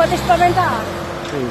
pot espaventar? Sí, sí.